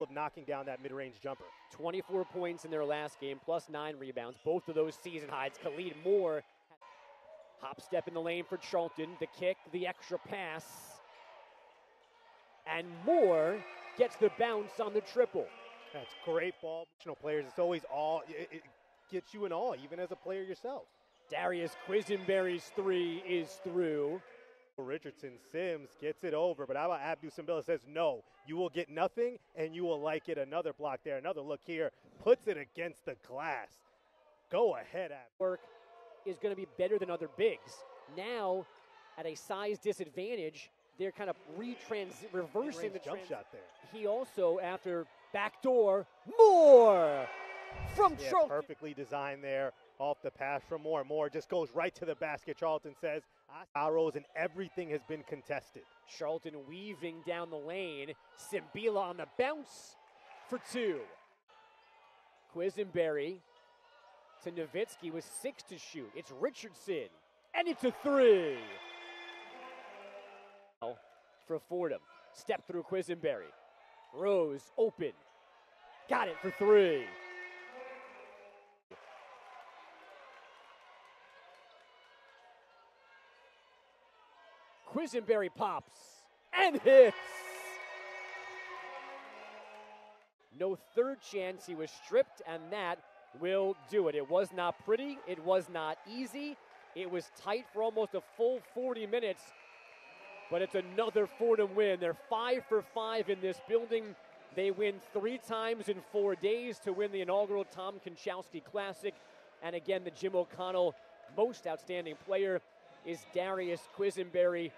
of knocking down that mid-range jumper. 24 points in their last game, plus nine rebounds. Both of those season highs. Khalid Moore, hop step in the lane for Charlton. The kick, the extra pass. And Moore gets the bounce on the triple. That's great ball. Players, it's always all, it, it gets you in awe, even as a player yourself. Darius Quisenberry's three is through. Richardson Sims gets it over, but how about Abdou Tsimbila says no, you will get nothing and you will like it. Another block there, another look here, puts it against the glass. Go ahead, Ab. Work is going to be better than other bigs. Now, at a size disadvantage, they're kind of retrans reversing the jump shot there. He also, after backdoor, more from yeah, Charlton. Perfectly designed there off the pass from Moore. Moore just goes right to the basket. Charlton says, arrows and everything has been contested. Charlton weaving down the lane. Tsimbila on the bounce for two. Quisenberry to Nowitzki with six to shoot. It's Richardson, and it's a three. For Fordham. Step through Quisenberry. Rose open. Got it for three. Quisenberry pops and hits. No third chance. He was stripped, and that will do it. It was not pretty. It was not easy. It was tight for almost a full 40 minutes, but it's another Fordham win. They're five for five in this building. They win three times in four days to win the inaugural Tom Konchalski Classic. And again, the Jim O'Connell most outstanding player is Darius Quisenberry.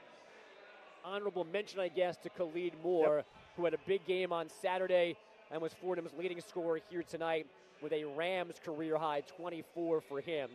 Honorable mention, I guess, to Khalid Moore, yep. who had a big game on Saturday and was Fordham's leading scorer here tonight with a Rams career high 24 for him.